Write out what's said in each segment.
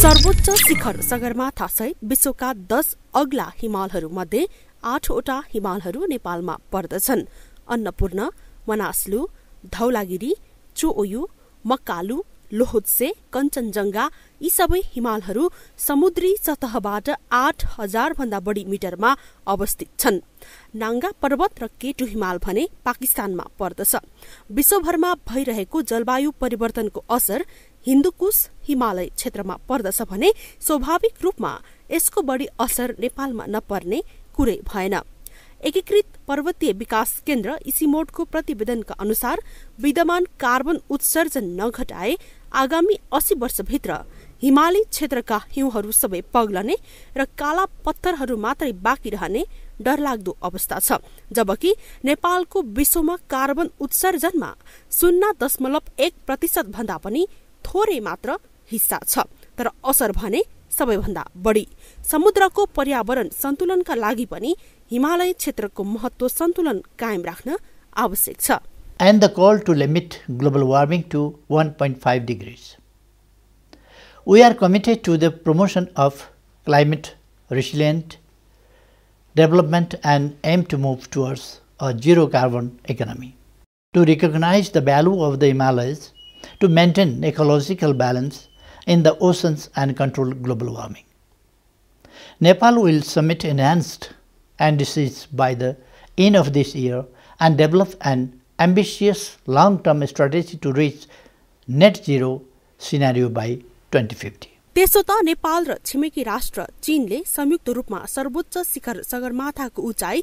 सर्वोच्च शिखर सगरमाथा सहित विश्वका दस अग्ला हिमालहरूमध्ये आठवटा हिमालहरू नेपालमा पर्दछन्। अन्नपूर्ण मनासलु धौलागिरी चोओयु मक्कालु लोहोत्से कञ्चनजङ्घा यी सबै हिमालहरू समुद्री सतहबाट आठ हजार भन्दा बढी मिटरमा अवस्थित छन्। नाङ्गा पर्वत र केटु हिमाल भने पाकिस्तानमा पर्दछ। विश्वभरमा भइरहेको जलवायु परिवर्तनको असर हिन्दुकुश हिमालय क्षेत्रमा पर्दछ भने स्वाभाविक रूपमा यसको बढी असर नेपालमा नपर्ने कुरै भएन। एकीकृत पर्वतीय विकास केन्द्र इसिमोडको प्रतिवेदनका अनुसार विद्यमान कार्बन उत्सर्जन नघटाए आगामी अस्सी वर्षभित्र हिमाली क्षेत्रका हिउँहरू सबै पग्लने र काला पत्थरहरू मात्रै बाँकी रहने डरलाग्दो अवस्था छ जबकि नेपालको विश्वमा कार्बन उत्सर्जनमा शून्य दशमलव एक प्रतिशत भन्दा पनि थोरै मात्र हिस्सा छ तर असर भने सबैभन्दा बढी समुद्रको पर्यावरण सन्तुलनका लागि पनि हिमालय क्षेत्रको महत्व सन्तुलन कायम राख्न आवश्यक छ and the call to limit global warming to 1.5 degrees. We are committed to the promotion of climate resilient development and aim to move towards a zero carbon economy. To recognize the value of the Himalayas, to maintain ecological balance in the oceans and control global warming. Nepal will submit enhanced indices by the end of this year and develop an ambitious long-term strategy to reach net zero scenario by 2050. त्यसो त नेपाल र छिमेकी राष्ट्र चीनले संयुक्त रूपमा सर्वोच्च शिखर सगरमाथाको उचाइ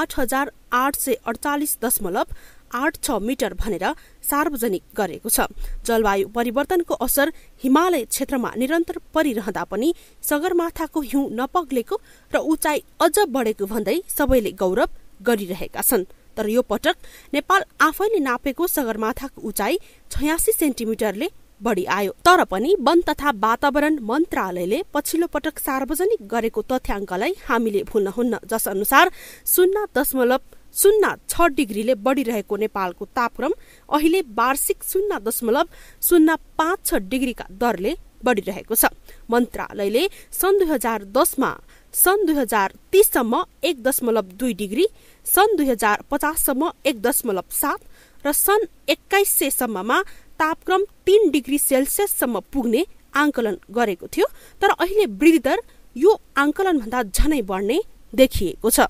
आठ हजार आठ सय अडचालिस दशमलव आठ छ मिटर भनेर सार्वजनिक गरेको छ। जलवायु परिवर्तनको असर हिमालय क्षेत्रमा निरन्तर परिरहँदा पनि सगरमाथाको हिउँ नपग्लेको र उचाइ अझ बढेको भन्दै सबैले गौरव गरिरहेका छन्। तर यो पटक नेपाल आफैले नापेको सगरमाथाको उचाइ छयासी सेन्टिमिटरले बढ़ी आयो तर पनि वन तथा वातावरण मन्त्रालयले पछिल्लो पटक सार्वजनिक गरेको तथ्याङ्कलाई हामीले भुल्न हुन्न। जस अनुसार शून्य दशमलव शून्य छ डिग्रीले बढ़िरहेको नेपालको तापक्रम अहिले वार्षिक शून्य दशमलव शून्य पाँच छ डिग्रीका दरले बढ़िरहेको छ। मन्त्रालयले सन् दुई हजार दसमा सन् दुई हजार तीससम्म एक दशमलव दुई डिग्री सन् दुई हजार पचाससम्म एक दशमलव सात र सन् एक्काइस सयसम्ममा तापक्रम तीन डिग्री सेल्सियससम्म पुग्ने आंकलन गरेको थियो। तर अहिले वृद्धि दर यो आंकलन भन्दा झनै बढ्ने देखिएको छ।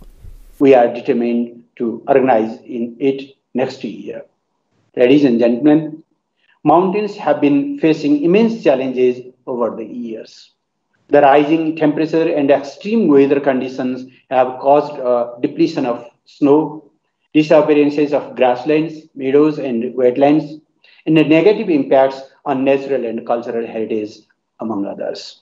We are determined to organize in it next year. Ladies and gentlemen, mountains have been facing immense challenges over the years. The rising temperature and extreme weather conditions have caused a depletion of snow, disappearances of grasslands, meadows, and wetlands, and the negative impacts on natural and cultural heritage, among others.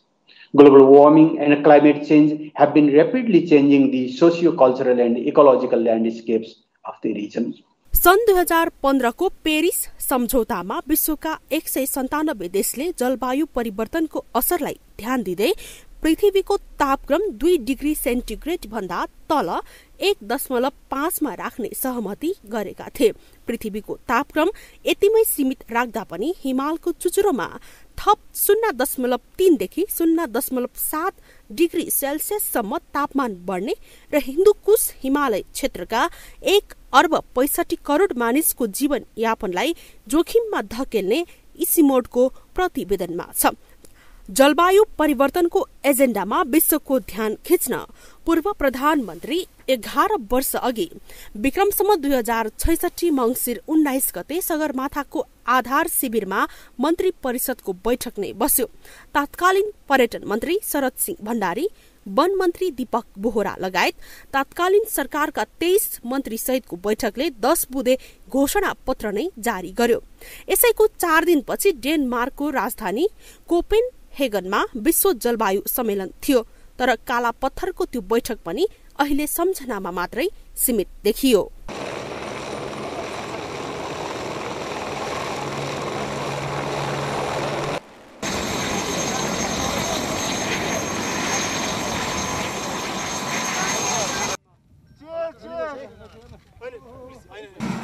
Global warming and climate change have been rapidly changing the socio-cultural and ecological landscapes of the region. सन् दुई हजार पन्ध्रको Paris सम्झौतामा विश्वका एक सय सन्तानब्बे देशले जलवायु परिवर्तनको असरलाई ध्यान दिँदै पृथ्वीको तापक्रम दुई डिग्री सेन्टिग्रेड भन्दा तल एक दशमलव पाँचमा राख्ने सहमति गरेका थिए। पृथ्वीको तापक्रम यतिमै सीमित राख्दा पनि हिमालको चुचुरोमा थप शून्य दशमलव तीनदेखि शून्य दशमलव सात डिग्री सेल्सियससम्म तापमान बढ्ने र हिन्दुकुश हिमालय क्षेत्रका एक अर्ब पैसठी करोड़ मानिसको जीवन यापनलाई जोखिममा धकेल्ने इसिमोडको प्रतिवेदनमा छ। जलवायु परिवर्तनको एजेण्डामा विश्वको ध्यान खिच्न पूर्व प्रधानमन्त्री एघार वर्ष अघि विक्रमसम्म दुई हजार छैसठी मंगिर उन्नाइस गते सगरमाथाको आधार शिविरमा मन्त्री परिषदको बैठक नै बस्यो। तात्कालीन पर्यटन मन्त्री शरद सिंह भण्डारी वन मन्त्री दीपक बोहरा लगायत तात्कालीन सरकारका तेइस मन्त्री सहितको बैठकले दश बुधे घोषणा पत्र नै जारी गर्यो। यसैको चार दिनपछि डेनमार्कको राजधानी कोपेन हेगनमा विश्व जलवायु सम्मेलन थियो तर काला पत्थरको त्यो बैठक पनि अहिले सम्झनामा मात्रै सीमित देखियो।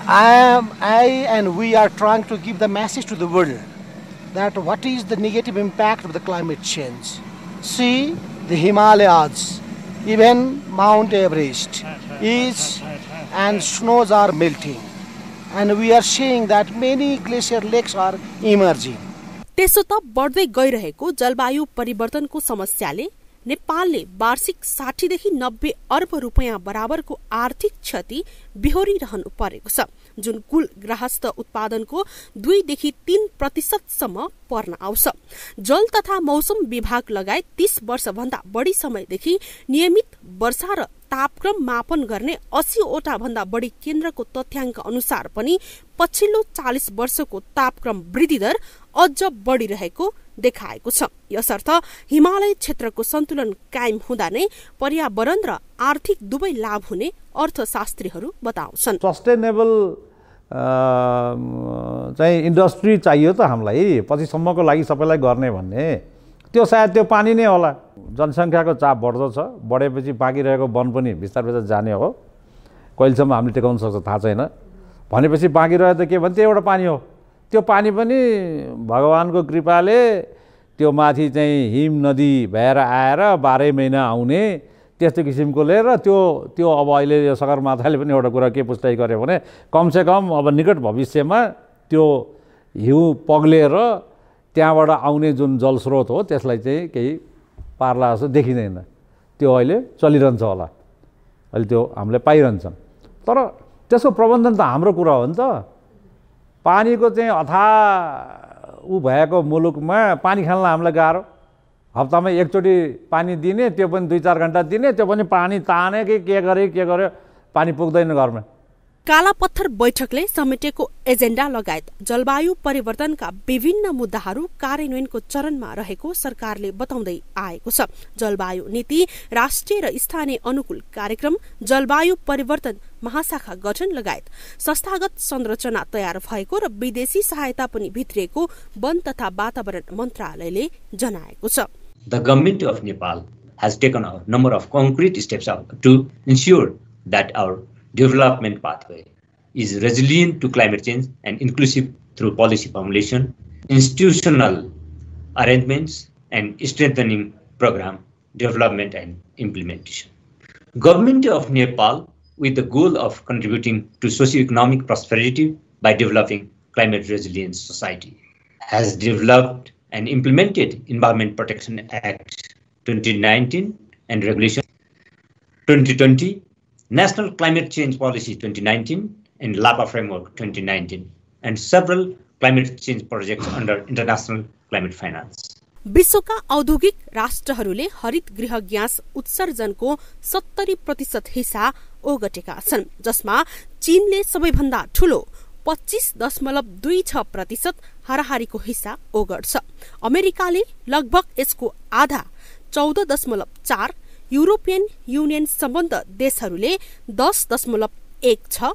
I am, I and we are trying to give the message to the world. That what is the negative impact of the climate change. See the Himalayas, even Mount Everest is and snows are melting. And we are seeing that many glacier lakes are emerging. त्यसो त बढ्दै गइरहेको जलवायु परिवर्तनको समस्याले नेपालले वार्षिक साठीदेखि नब्बे अर्ब रुपियाँ बराबरको आर्थिक क्षति बिहोरिरहनु परेको छ जुन कुल गृहस्थ उत्पादनको दुईदेखि तीन प्रतिशतसम्म पर्न आउँछ। जल तथा मौसम विभाग लगायत तीस वर्षभन्दा बढ़ी समयदेखि नियमित वर्षा र तापक्रम मापन गर्ने अस्सीवटा भन्दा बढ़ी केन्द्रको तथ्याङ्क अनुसार पनि पछिल्लो चालिस वर्षको तापक्रम वृद्धि दर अझ बढ़िरहेको देखाएको छ। यसर्थ हिमालय क्षेत्रको सन्तुलन कायम हुँदा नै पर्यावरण र आर्थिक दुवै लाभ हुने अर्थशास्त्रीहरू बताउँछन्। सस्टेनेबल चाहिँ इन्डस्ट्री चाहियो त हामीलाई। पछिसम्मको लागि सबैलाई गर्ने भन्ने। त्यो सायद त्यो पानी नै होला। जनसङ्ख्याको चाप बढ्दो छ। बढेपछि बाँकी रहेको वन पनि बिस्तार बिस्तार जाने हो। कहिलेसम्म हामीले टेकाउन सक्छ थाहा छैन। भनेपछि बाँकी रह्यो त के भने त्यो एउटा पानी हो। त्यो पानी पनि भगवान्को कृपाले त्यो माथि चाहिँ हिम नदी भएर आएर बाह्रै महिना आउने त्यस्तो किसिमकोले र त्यो त्यो अब अहिले यो सगरमाथाले पनि एउटा कुरा के पुष्टाइ गर्यो भने कमसेकम अब निकट भविष्यमा त्यो हिउँ पग्लेर त्यहाँबाट आउने जुन जलस्रोत हो त्यसलाई चाहिँ केही पार्ला जस्तो देखिँदैन। त्यो अहिले चलिरहन्छ होला। अहिले त्यो हामीले पाइरहन्छौँ तर त्यसको प्रबन्धन त हाम्रो कुरा हो नि त। पानीको चाहिँ अथा ऊ भएको मुलुकमा पानी खानलाई हामीलाई गाह्रो। हप्तामा एकचोटि पानी दिने त्यो पनि दुई चार घन्टा दिने त्यो पनि पानी ताने कि के गरे के गर्यो पानी पुग्दैन घरमा। काला पत्थर बैठकले समेटेको एजेन्डा लगायत जलवायु परिवर्तनका विभिन्न मुद्दाहरू कार्यान्वयनको चरणमा रहेको सरकारले बताउँदै आएको छ। जलवायु नीति राष्ट्रिय र स्थानीय अनुकूल कार्यक्रम जलवायु परिवर्तन महाशाखा गठन लगायत संस्थागत संरचना तयार भएको र विदेशी सहायता पनि भित्रिएको वन तथा वातावरण मन्त्रालयले जनाएको छ। The government of Nepal has taken a number of concrete steps to ensure that our development pathway is resilient to climate change and inclusive through policy formulation, institutional arrangements, and strengthening program development and implementation. Government of Nepal, with the goal of contributing to socio-economic prosperity by developing climate resilient society, has developed and implemented Environment Protection Act 2019 and Regulation 2020 National Climate Change Policy 2019 and LAPA Framework 2019, and several climate change projects under international climate finance. विश्वका औद्योगिक राष्ट्रहरूले हरित गृह gas उत्सर्जनको सत्तरी प्रतिशत हिस्सा ओगटेका छन् जसमा चीनले सबैभन्दा ठूलो पच्चिस दशमलव दुई छ प्रतिशत हाराहारीको हिस्सा ओगट्छ अमेरिकाले लगभग यसको आधा चौध दशमलव चार युरोपियन युनियन सम्बन्ध देशहरूले दस दशमलव एक छ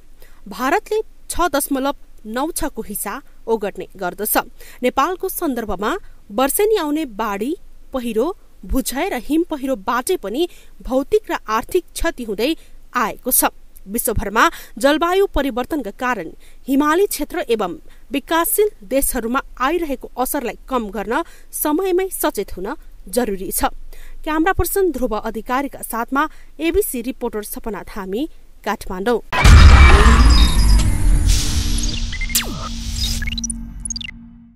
भारतले छ दशमलव नौ छको हिस्सा ओगट्ने गर्दछ। नेपालको सन्दर्भमा वर्षेनी आउने बाढी पहिरो भूक्षय र हिम पहिरोबाटै पनि भौतिक र आर्थिक क्षति हुँदै आएको छ। विश्वभरमा जलवायु परिवर्तनका कारण हिमाली क्षेत्र एवं विकासशील देशहरूमा आइरहेको असरलाई कम गर्न समयमै सचेत हुन जरुरी छ। क्यामरा पर्सन ध्रुव अधिकारीका साथमा एबीसी रिपोर्टर सपना धामी काठमाडौँ।